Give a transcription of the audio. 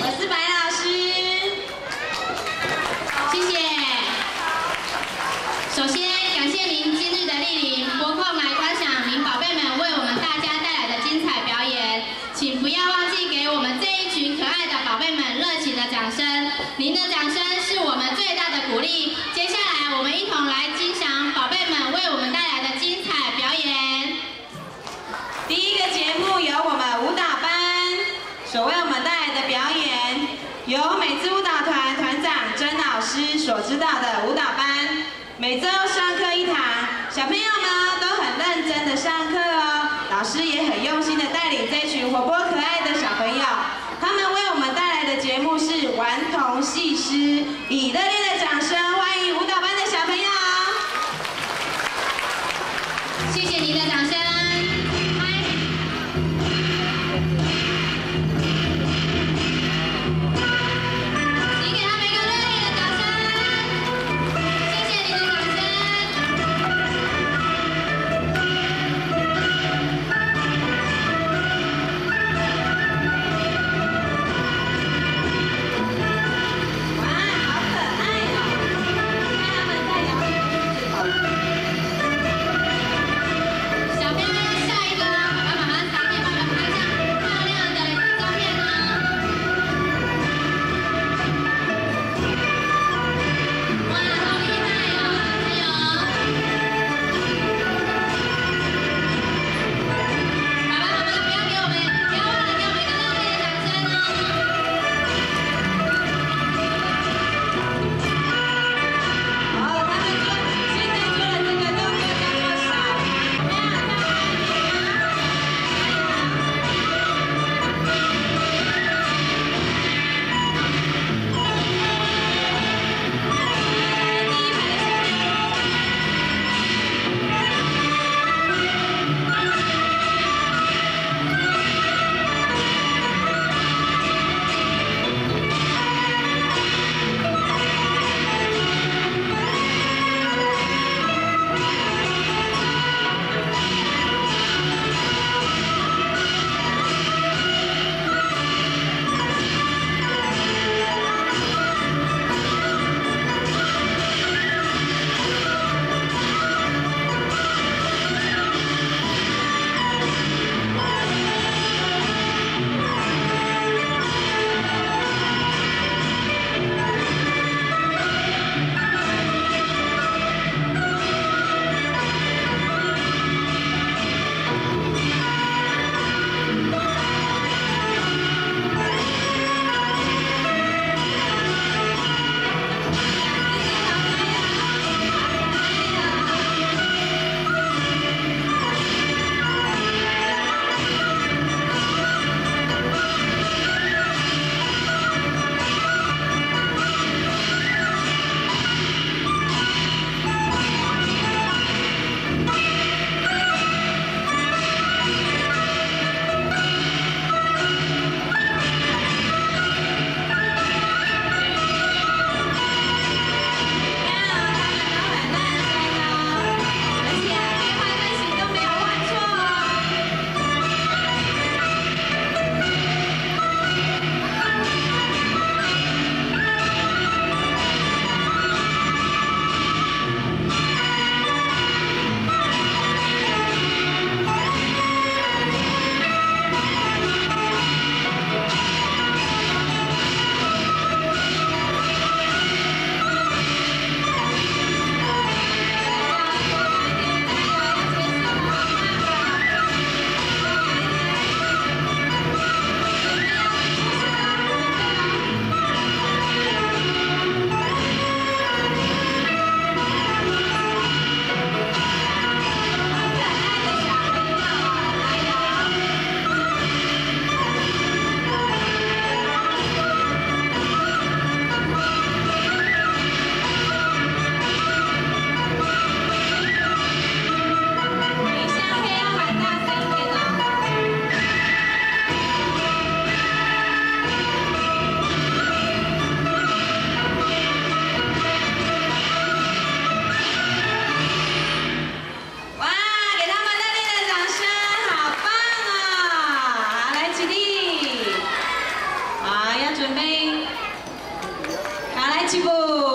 我是白老师。谢谢。首先感谢您今日的莅临，拨空来观赏您宝贝们为我们大家带来的精彩表演，请不要忘记给我们这一群可爱的宝贝们热情的掌声。您的掌声是我们最大的鼓励。接下来我们一同来欣赏宝贝们为我们带来的精彩表演。第一个节目由我们舞蹈班所为我们带来的表演，由美姿舞蹈团团长甄老师所指导的舞蹈班，每周上课一堂，小朋友们都很认真的上课哦，老师也很用心的带领这群活泼可爱的小朋友，他们为我们带来的节目是《顽童戏诗》，以热烈的掌声欢迎舞蹈班的小朋友。谢谢您的掌声。Archibald.